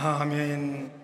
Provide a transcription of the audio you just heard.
아멘.